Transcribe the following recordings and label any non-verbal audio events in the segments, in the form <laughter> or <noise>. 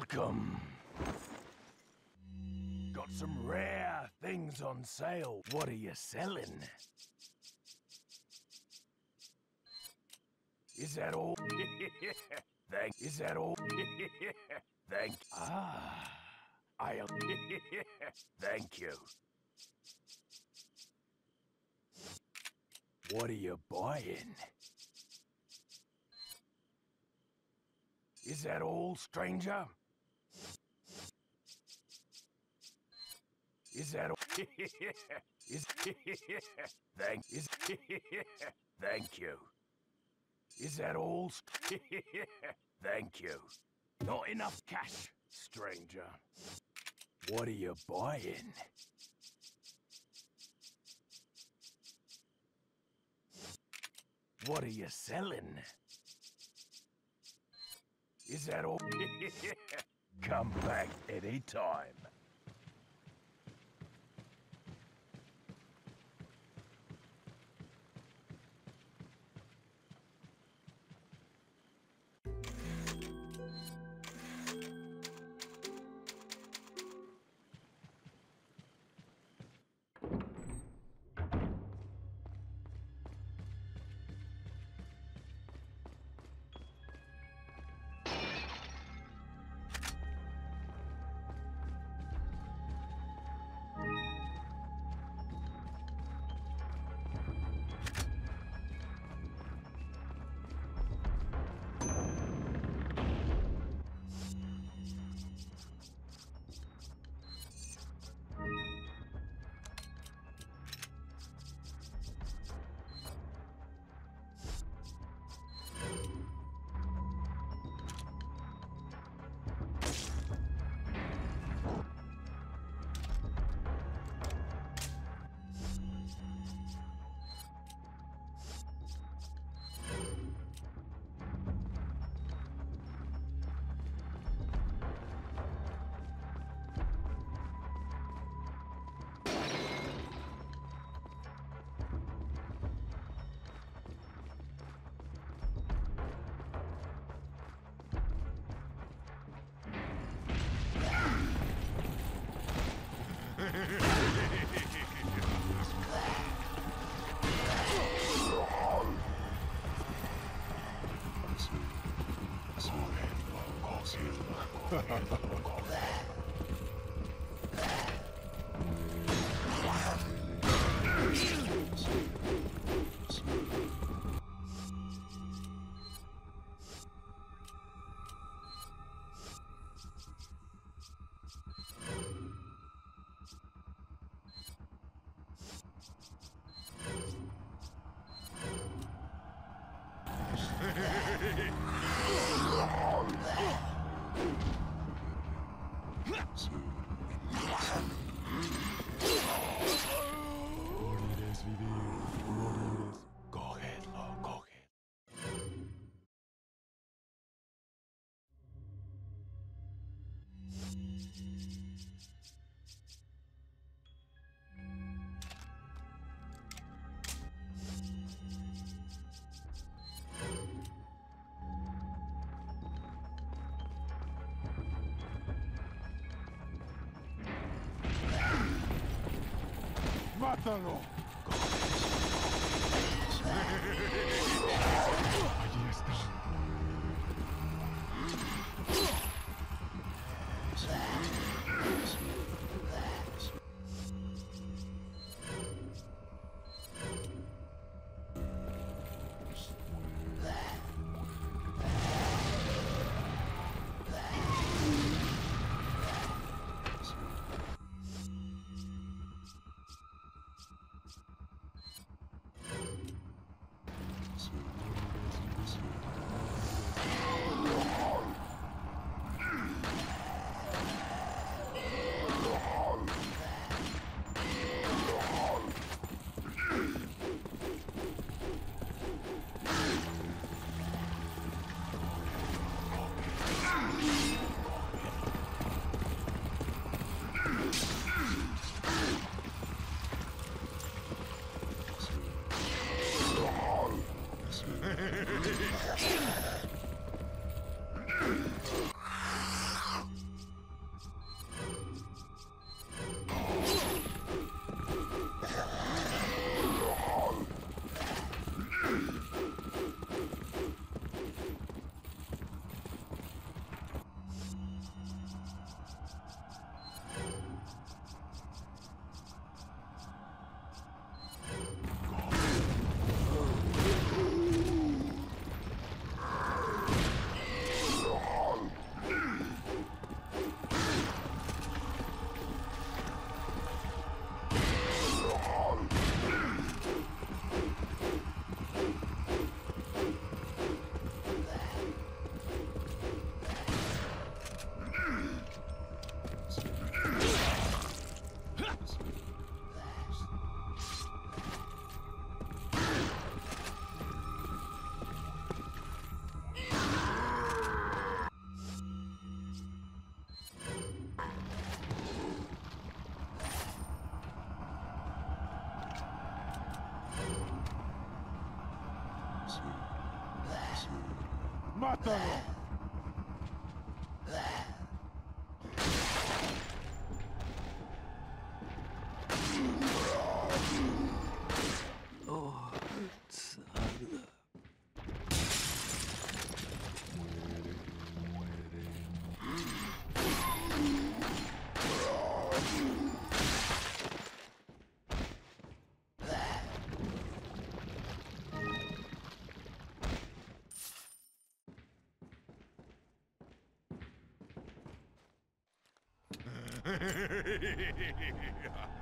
Welcome. Got some rare things on sale. What are you selling? Is that all? <laughs> Thank. Is that all? <laughs> Thank. Ah, I'll. <laughs> Thank you. What are you buying? Is that all, stranger? Is that all? is thank is thank you. Is that all? thank you. Not enough cash, stranger. What are you buying? What are you selling? Is that all? Come back anytime. Morirás vivir, morirás. Cógedlo, cógedlo. ¡Mátalo! Allí Mata-o! ハハハハ!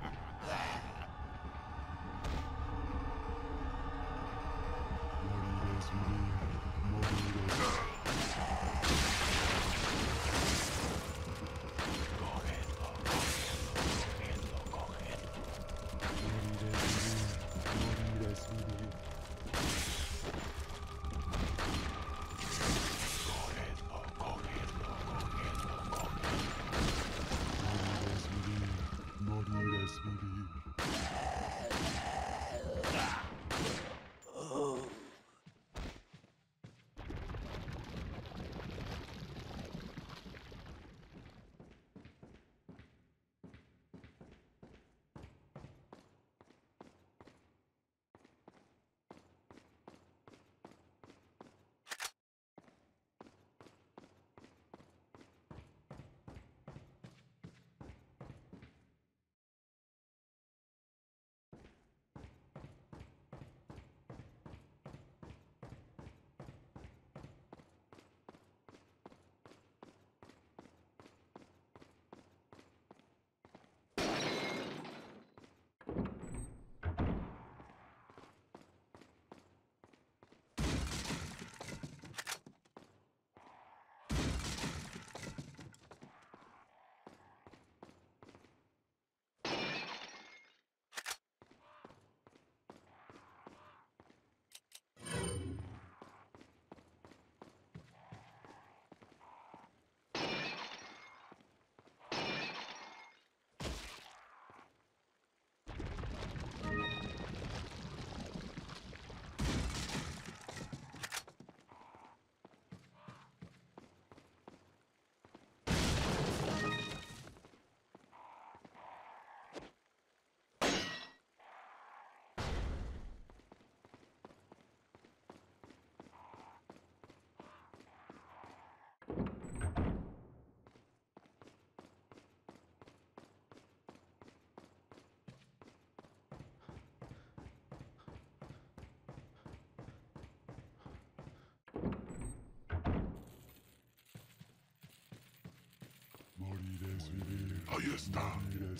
Ahí está. El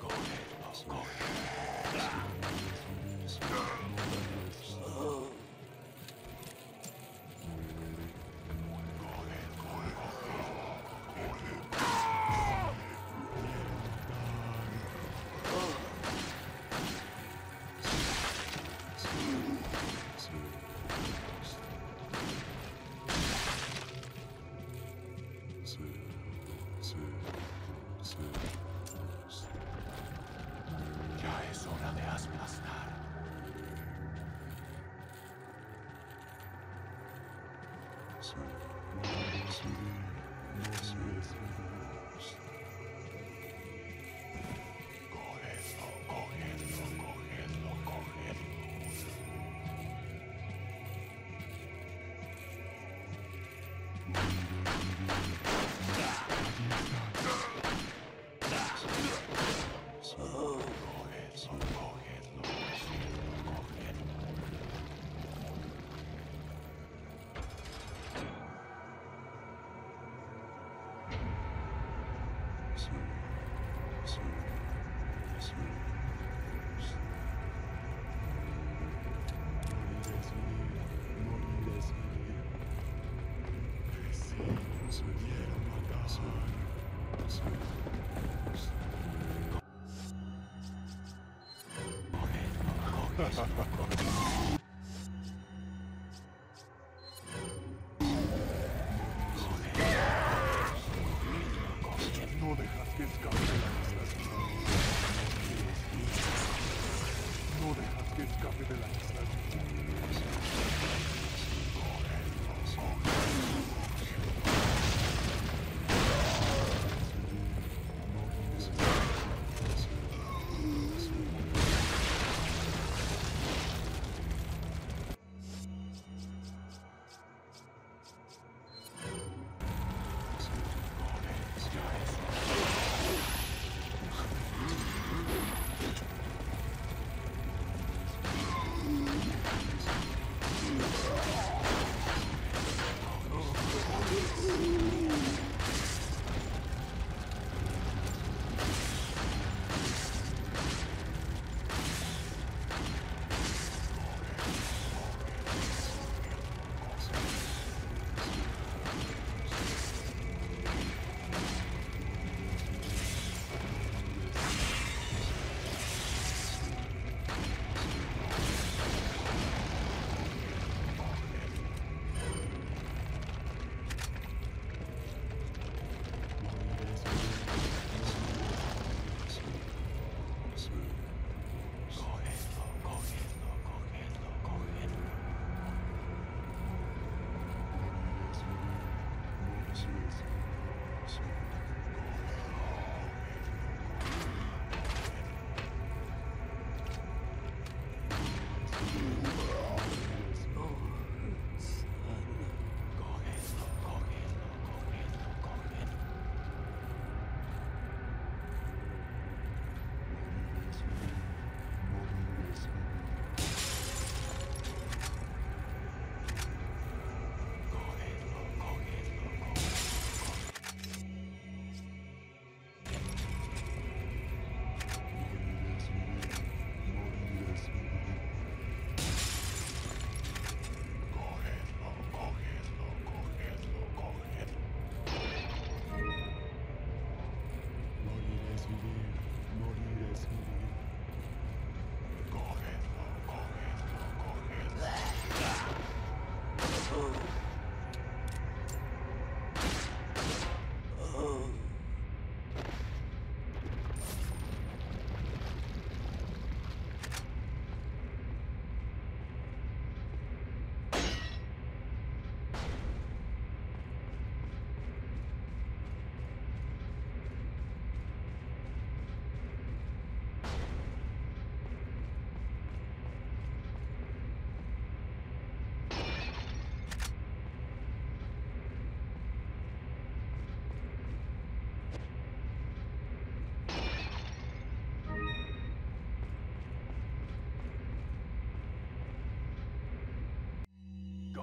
Go ahead, go ahead. smooth, smooth, smooth, smooth. Ha ha ha ha.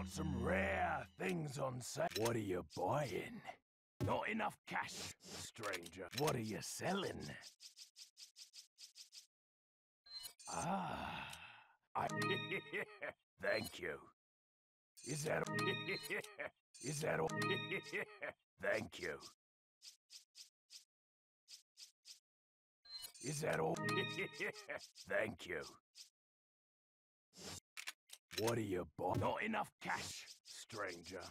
Got some rare things on sale. What are you buying? Not enough cash, stranger. What are you selling? Ah, I. Thank you. Is that? Is that all? Thank you. Is that all? <laughs> <laughs> Thank you. <laughs> What are you buying? Not enough cash, stranger.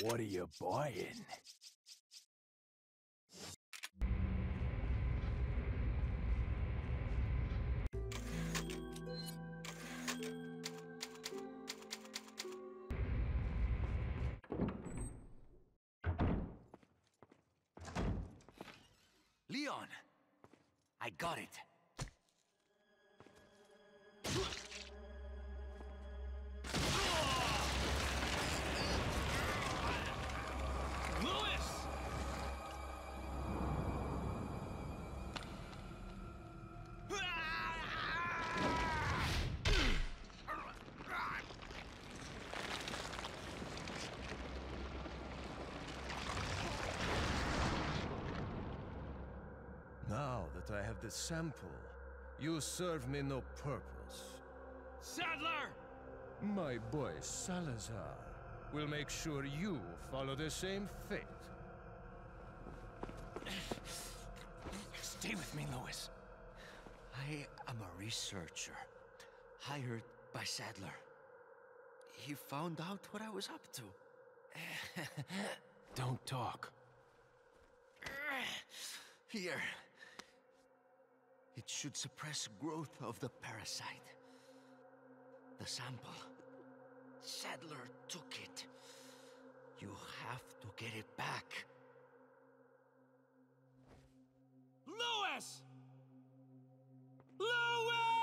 What are you buying? Leon! I got it. Luis! Now that I have the sample, you serve me no purpose. Sadler! My boy Salazar will make sure you follow the same fate. Stay with me, Luis. I am a researcher, hired by Sadler. He found out what I was up to. <laughs> Don't talk. Here. It should suppress growth of the parasite. The sample. Sadler took it. You have to get it back. Luis! Luis!